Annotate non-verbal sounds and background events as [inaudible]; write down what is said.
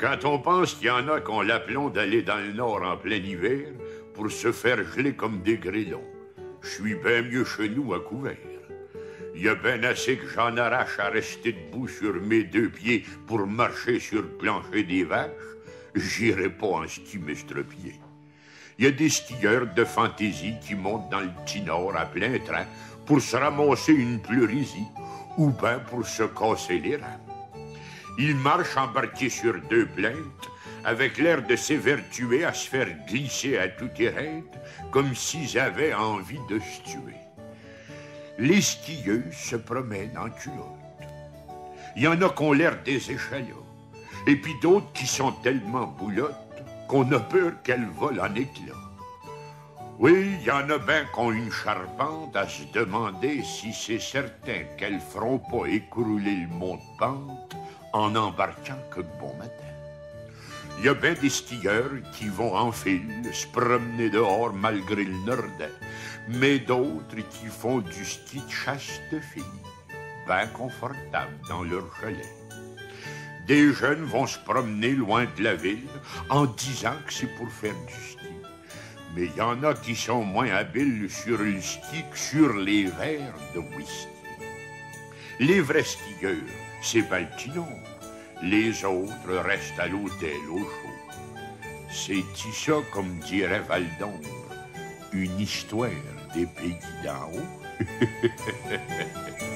Quand on pense qu'il y en a qu'on l'appelons d'aller dans le nord en plein hiver pour se faire geler comme des grillons, je suis bien mieux chez nous à couvert. Il y a bien assez que j'en arrache à rester debout sur mes deux pieds pour marcher sur le plancher des vaches. J'irai pas en ski pied. Il y a des skieurs de fantaisie qui montent dans le petit nord à plein train pour se ramasser une pleurésie ou bien pour se casser les reins. Ils marchent embarqués sur deux plaintes avec l'air de s'évertuer à se faire glisser à tout terrain comme s'ils avaient envie de se tuer les skieux se promènent en culotte. Il y en a qui ont l'air des échalots, et puis d'autres qui sont tellement boulottes qu'on a peur qu'elles volent en éclats. Oui, il y en a bien qui ont une charpente à se demander si c'est certain qu'elles feront pas écrouler le mont de pente en embarquant que de bon matin. Il y a bien des skieurs qui vont en file se promener dehors malgré le nordin, mais d'autres qui font du ski de chasse de filles, bien confortables dans leur chalet. Des jeunes vont se promener loin de la ville en disant que c'est pour faire du ski. Mais il y en a qui sont moins habiles sur le ski que sur les verres de whisky. Les vrais skieurs, c'est nombre. Les autres restent à l'hôtel au chaud. C'est ça, comme dirait Valdon, une histoire des pays d'en haut. [laughs]